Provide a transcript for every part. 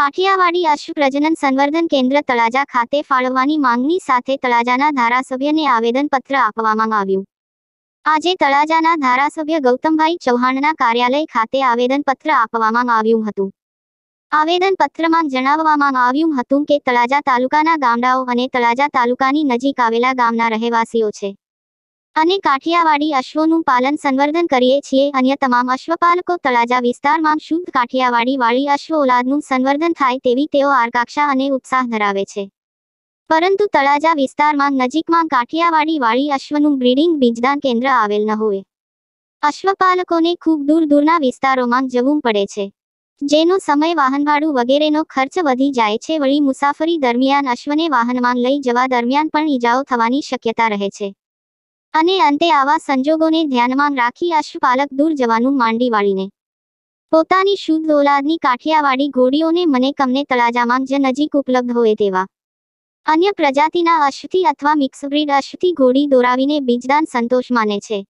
કાઠિયાવાડી અશ્વ પ્રજનન સંવર્ધન કેન્દ્ર તળાજા ખાતે ફાળવવાની માંગણી સાથે તળાજાના ધારાસભ્યને આવેદનપત્ર આપવામાં આવ્યું. આજે તળાજાના ધારાસભ્ય ગૌતમભાઈ ચૌહાણના કાર્યાલય ખાતે આવેદનપત્ર આપવામાં આવ્યું હતું. આવેદનપત્રમાં જણાવવામાં આવ્યું હતું કે તળાજા તાલુકાના ગામડાઓ અને તળાજા તાલુકાની નજીક આવેલા ગામના રહેવાસીઓ છે. અને કાઠિયાવાડી અશ્વોનું પાલન સંવર્ધન કરીએ છીએ. અન્ય તમામ અશ્વપાલકો તળાજા વિસ્તારમાં શુદ્ધ કાઠિયાવાડી વાળી અશ્વ ઓલાદનું સંવર્ધન થાય તેવી તેઓ આકાંક્ષા અને ઉત્સાહ ધરાવે છે. પરંતુ તળાજા વિસ્તારમાં નજીકમાં કાઠિયાવાડી વાળી અશ્વનું બ્રીડિંગ બીજદાન કેન્દ્ર આવેલ ન હોય. અશ્વપાલકોને ખૂબ દૂર દૂરના વિસ્તારોમાં જવું પડે છે. જેનો સમય વાહનભાડું વગેરેનો ખર્ચ વધી જાય છે. વળી મુસાફરી દરમિયાન અશ્વને વાહનમાં લઈ જવા દરમિયાન પણ ઈજાઓ થવાની શક્યતા રહે છે. અને અંતે આવા સંજોગોને ધ્યાનમાં રાખી અશ્વપાલક દૂર જવાનું માંડી વાળીને. પોતાની શુદ્ધ ઓલાદની કાઠિયાવાડી ઘોડીઓને મને કમને તળાજામાં જ નજીક ઉપલબ્ધ હોય તેવા. અન્ય પ્રજાતિના અશ્વથી અથવા મિક્સબ્રીડ અશ્વથી ઘોડી દોરાવીને બીજદાન સંતોષ માને છે.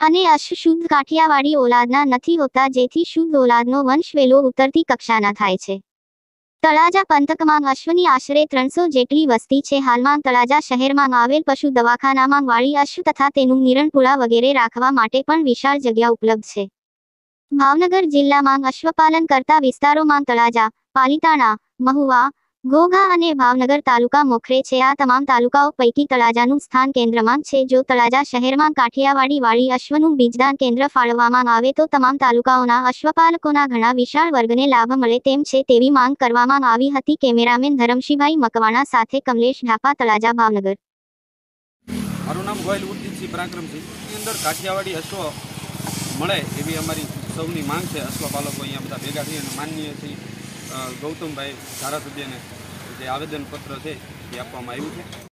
અને અશ્વ શુદ્ધ કાઠિયાવાડી ઓલાદના નથી હોતા જેથી શુદ્ધ ઓલાદનો વંશ વેલો ઉતરતી કક્ષાના થાય છે. તળાજા પંથકમાં અશ્વની આશરે ત્રણસો જેટલી વસ્તી છે. હાલમાં તળાજા શહેરમાં આવેલ પશુ દવાખાનામાં વાળી અશ્વ તથા તેનું નિરણપુળા વગેરે રાખવા માટે પણ વિશાળ જગ્યા ઉપલબ્ધ છે. ભાવનગર જિલ્લામાં અશ્વપાલન કરતા વિસ્તારોમાં તળાજા, પાલીતાણા, મહુવા ઘોઘા અને ભાવનગર તાલુકા મોખરે છે. આ તમામ તાલુકાઓ પૈકી તળાજાનું સ્થાન કેન્દ્રમાં છે. જો તળાજા શહેરમાં કાઠિયાવાડી વાળી અશ્વનું બીજદાન કેન્દ્ર ફાળવવામાં આવે તો તમામ તાલુકાઓના અશ્વપાલકોના ઘણા વિશાળ વર્ગને લાભ મળે તેમ છે તેવી માંગ કરવામાં આવી હતી. કેમેરામેન ધરમશીભાઈ મકવાણા સાથે કમલેશ ઢાપા તળાજા ભાવનગર. મારું નામ ગોયલ ઉદ્દીનસિંહ પરાક્રમસિંહ. એની અંદર કાઠિયાવાડી અશ્વ મળે એવી અમારી સૌની માંગ છે. અશ્વપાલકો અહીંયા બધા ભેગા થઈ અને માનનીય અ, ગૌતમભાઈ ધારાસભ્યને જે આવેદનપત્ર છે એ આપવામાં આવ્યું છે.